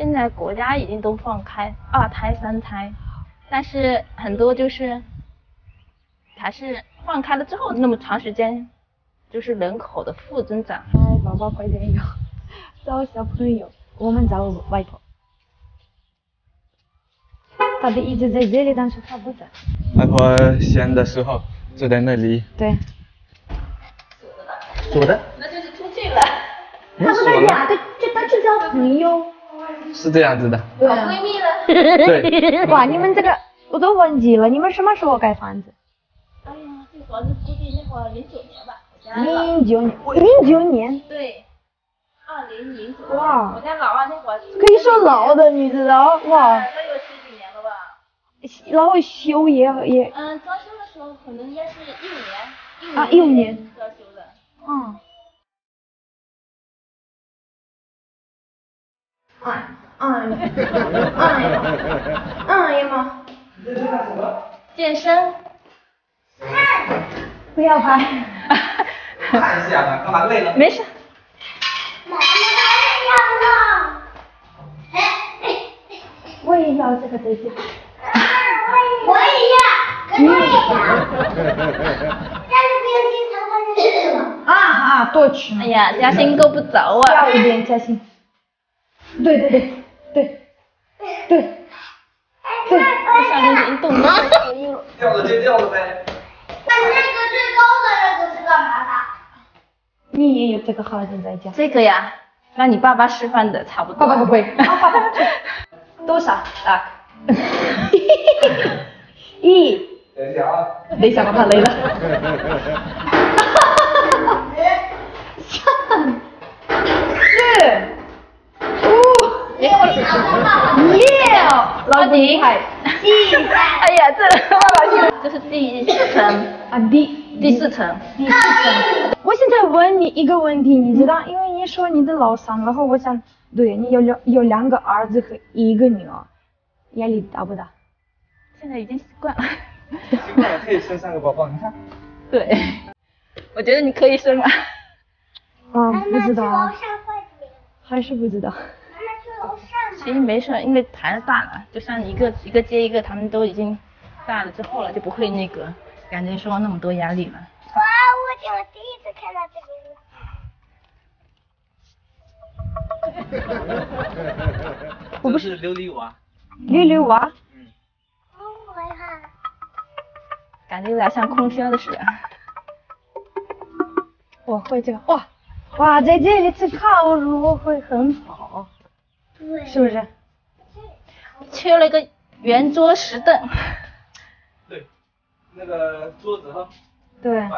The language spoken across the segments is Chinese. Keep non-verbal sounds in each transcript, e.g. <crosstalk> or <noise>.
现在国家已经都放开二胎、三胎，但是很多就是还是放开了之后那么长时间，就是人口的负增长。哎，宝宝快点有找小朋友，我们找外婆。他的一直在这里，但是他不在。外婆闲的时候就在那里。对。锁的。那就是出去了。他不在家，就就他就交朋友。是这样子的。好闺蜜了。对。<laughs> 哇，你们这个我都忘记了，你们什么时候盖房子？哎呀，这房子估计那会儿零九年吧。零九年，零九年。对。二零零九。哇。我家老二那会儿。可以说老的，你知道？哇。那有十几年了吧。然后修也也。嗯，装修的时候可能应该是一五年。啊，一五年。装修的。嗯。哎哎哎哎呀妈！健身。不要拍。看一下吧，干嘛累了？没事。妈妈要了。我也要这个东西。我也要，我也要。但是不要经常换日子了。啊啊，多吃。哎呀，嘉欣够不着啊。要一点嘉欣。对对对对对对，上面运动了，掉了就掉了呗。那那个最高的那个是干嘛的？你也有这个孩子在家？这个呀，让你爸爸示范的差不多。爸爸不会。多少？啊。一。等一下啊。等一下，我怕累了。三。四。耶！老丁，哎呀，这这是第四层啊，第第四层，第四层。我现在问你一个问题，你知道，因为你说你的老三，然后我想，对你有两有两个儿子和一个女儿，压力大不大？现在已经习惯了。习惯了，可以生三个宝宝，你看。对，我觉得你可以生了。啊，不知道。还是不知道。其实没事，因为孩子大了，就像一个一个接一个，他们都已经大了之后了，就不会那个感觉说那么多压力了。哇，我我第一次看到这个。我不是琉璃娃。琉璃娃。嗯。我看。感觉有点像空调的似的。我会这个哇哇，在这里吃烤肉会很好。是不是？缺了一个圆桌石凳。对，那个桌子哈。对。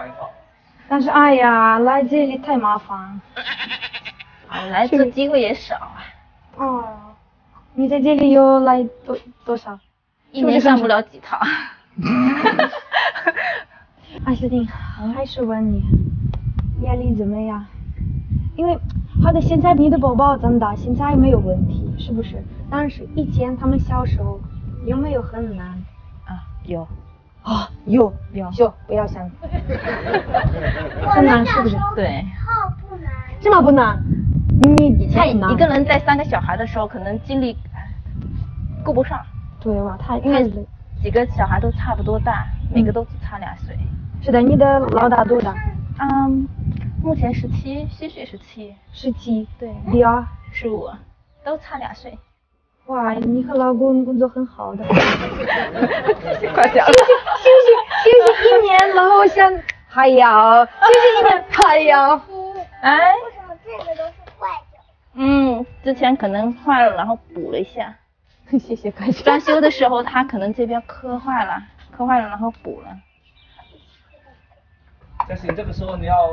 但是哎呀，来这里太麻烦。<laughs> 来这机会也少啊。哦。你在这里又来多多少？一年上不了几趟。艾斯汀，还是问你，压力怎么样？因为。好的，现在你的宝宝长大，现在没有问题，是不是？但是以前他们小时候有没有很难？啊，有。啊，有有。就不要想。很难是不是？对。好不难。这么不难？你太难。一个人带三个小孩的时候，可能精力顾不上。对吧？他因为几个小孩都差不多大，每个都只差两岁。是的，你的老大多大？嗯。目前十七，虚岁十七，十七，对，第二十五，都差两岁。哇，你和老公工作很好的。谢谢夸奖。休息休息休息一年，然后像还要休息一年还要。哎。为什么这个都是坏的？嗯，之前可能坏了，然后补了一下。<laughs> 谢谢夸奖。装修的时候他可能这边磕坏了，磕坏了然后补了。嘉欣，这个时候你要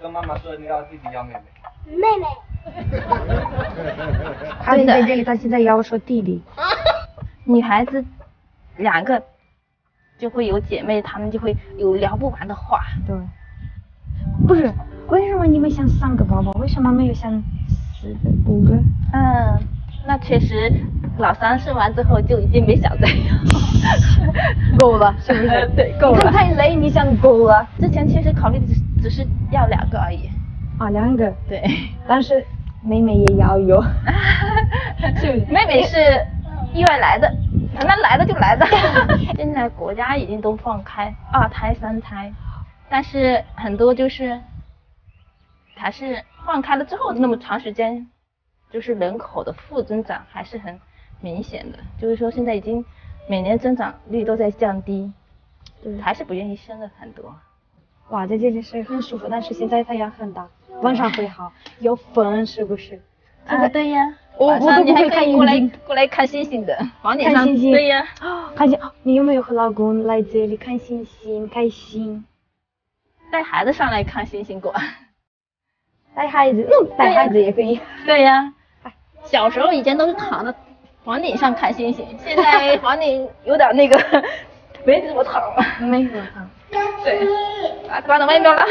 跟妈妈说，你要弟弟要妹妹。妹妹。<laughs> 他在这里，他现在要说弟弟。<laughs> 女孩子两个就会有姐妹，她们就会有聊不完的话。对。不是，为什么你们想三个宝宝？为什么没有想四个、五个？嗯，那确实，老三生完之后就已经没想再要。够了，是不是？对，够了。太累，你想够了。之前其实考虑只只是要两个而已。啊，两个。对。但是妹妹也要有？<laughs> 妹妹是意外来的，那来的就来的。<laughs> 现在国家已经都放开二胎、三胎，但是很多就是还是放开了之后那么长时间，就是人口的负增长还是很明显的。就是说现在已经每年增长率都在降低，对还是不愿意生的很多。哇，在这里是很舒服，但是现在太阳很大，晚上会好，有风是不是？啊，对呀，我晚上你还我都不会可以过来过来看星星的，房顶上看星星。对呀。哦看星，哦你有没有和老公来这里看星星，开心？带孩子上来看星星过。带孩子，嗯，带孩子也可以。对呀，小时候以前都是躺在房顶上看星星，<laughs> 现在房顶有点那个 <laughs> 没怎么躺。没这么疼。对，啊，关到外面了。